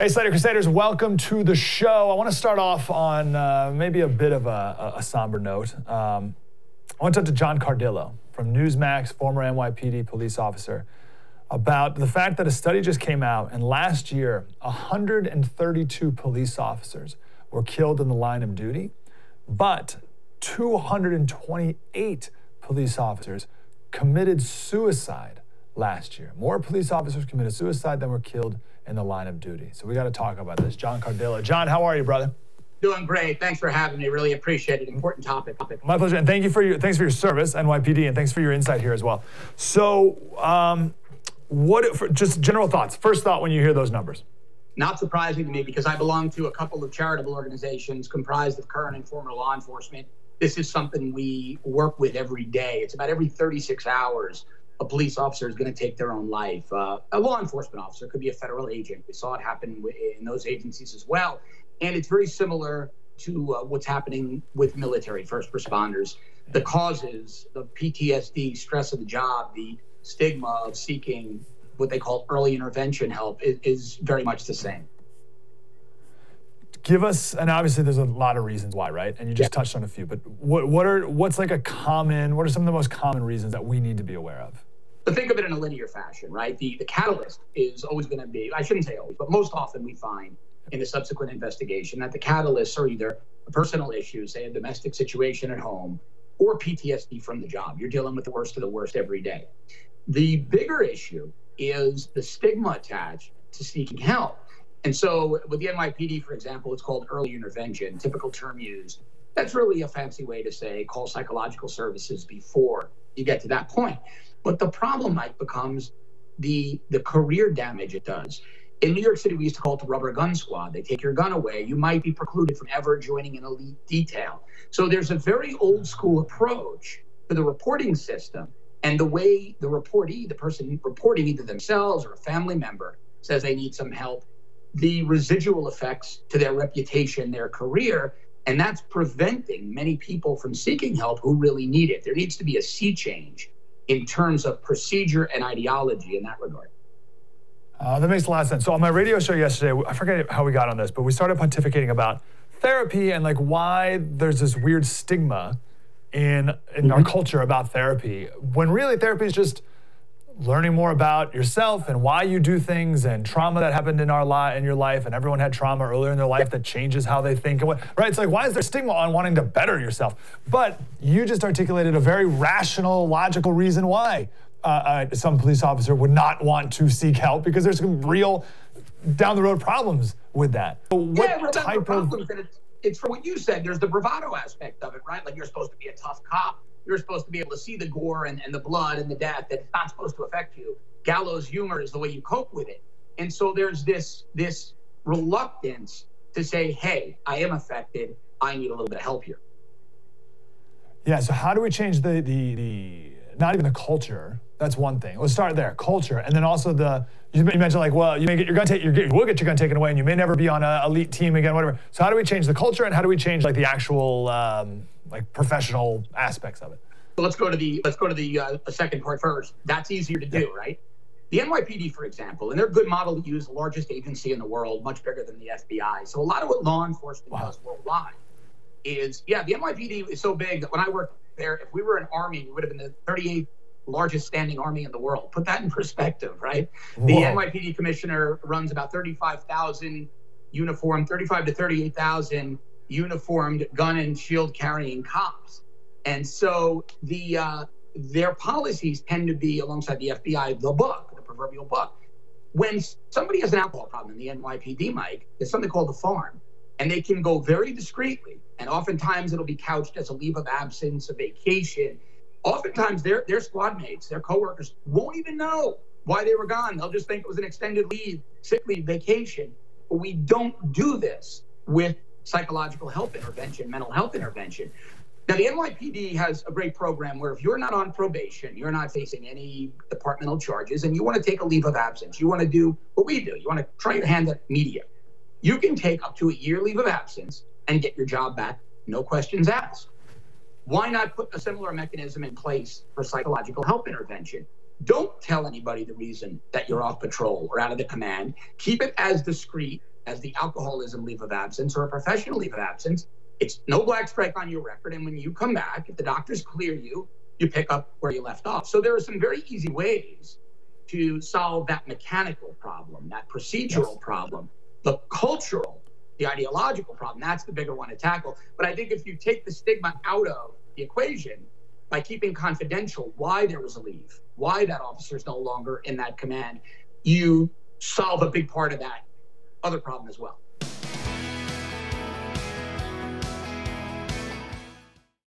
Hey, Slater Crusaders, welcome to the show. I want to start off on uh, maybe a bit of a, a somber note. Um, I want to talk to John Cardillo from Newsmax, former NYPD police officer, about the fact that a study just came out, and last year, 132 police officers were killed in the line of duty, but 228 police officers committed suicide last year. More police officers committed suicide than were killed in the line of duty. So we got to talk about this. John Cardillo. John, how are you, brother? Doing great. Thanks for having me. Really appreciate it. Important topic. My pleasure. And thank you for your thanks for your service, NYPD, and thanks for your insight here as well. So, um, what for, just general thoughts? First thought when you hear those numbers. Not surprising to me because I belong to a couple of charitable organizations comprised of current and former law enforcement. This is something we work with every day. It's about every 36 hours a police officer is going to take their own life. Uh, a law enforcement officer could be a federal agent. We saw it happen in those agencies as well. And it's very similar to uh, what's happening with military first responders. The causes, the PTSD, stress of the job, the stigma of seeking what they call early intervention help is, is very much the same give us and obviously there's a lot of reasons why right and you just yeah. touched on a few but what, what are what's like a common what are some of the most common reasons that we need to be aware of think of it in a linear fashion right the the catalyst is always going to be i shouldn't say always but most often we find in the subsequent investigation that the catalysts are either a personal issue say a domestic situation at home or ptsd from the job you're dealing with the worst of the worst every day the bigger issue is the stigma attached to seeking help and so with the NYPD, for example, it's called early intervention, typical term used. That's really a fancy way to say call psychological services before you get to that point. But the problem, Mike, becomes the the career damage it does. In New York City, we used to call it the rubber gun squad. They take your gun away. You might be precluded from ever joining an elite detail. So there's a very old school approach to the reporting system and the way the reportee, the person reporting either themselves or a family member, says they need some help the residual effects to their reputation, their career. And that's preventing many people from seeking help who really need it. There needs to be a sea change in terms of procedure and ideology in that regard. Uh, that makes a lot of sense. So on my radio show yesterday, I forget how we got on this, but we started pontificating about therapy and like why there's this weird stigma in in mm-hmm. our culture about therapy when really therapy is just learning more about yourself and why you do things and trauma that happened in our li- in your life and everyone had trauma earlier in their life that changes how they think and what right? It's like why is there stigma on wanting to better yourself? But you just articulated a very rational logical reason why uh, uh, some police officer would not want to seek help because there's some real down the road problems with that. So what yeah, type of it's, it's for what you said there's the bravado aspect of it right? Like you're supposed to be a tough cop you're supposed to be able to see the gore and, and the blood and the death that's not supposed to affect you. Gallows humor is the way you cope with it. And so there's this this reluctance to say, hey, I am affected. I need a little bit of help here. Yeah. So how do we change the the the not even the culture? That's one thing. Let's start there, culture, and then also the you mentioned like, well, you may get your gun taken, you will get your gun taken away, and you may never be on an elite team again, whatever. So how do we change the culture, and how do we change like the actual um, like professional aspects of it. Let's go to the let's go to the uh, second part first. That's easier to do, yeah. right? The NYPD, for example, and they're a good model to use, the largest agency in the world, much bigger than the FBI. So a lot of what law enforcement wow. does worldwide is, yeah, the NYPD is so big that when I worked there, if we were an army, we would have been the 38th largest standing army in the world. Put that in perspective, right? Whoa. The NYPD commissioner runs about 35,000 uniform, 35 to 38,000 uniformed gun and shield carrying cops. And so the uh, their policies tend to be alongside the FBI, the book, the proverbial book. When somebody has an alcohol problem in the NYPD, Mike, there's something called the farm, and they can go very discreetly. And oftentimes it'll be couched as a leave of absence, a vacation. Oftentimes their their squad mates, their coworkers won't even know why they were gone. They'll just think it was an extended leave, sick leave, vacation. But we don't do this with psychological health intervention, mental health intervention. Now, the NYPD has a great program where if you're not on probation, you're not facing any departmental charges, and you want to take a leave of absence, you want to do what we do, you want to try your hand at media, you can take up to a year leave of absence and get your job back, no questions asked. Why not put a similar mechanism in place for psychological help intervention? Don't tell anybody the reason that you're off patrol or out of the command. Keep it as discreet as the alcoholism leave of absence or a professional leave of absence. It's no black strike on your record. And when you come back, if the doctors clear you, you pick up where you left off. So there are some very easy ways to solve that mechanical problem, that procedural yes. problem, the cultural, the ideological problem. That's the bigger one to tackle. But I think if you take the stigma out of the equation by keeping confidential why there was a leave, why that officer is no longer in that command, you solve a big part of that other problem as well.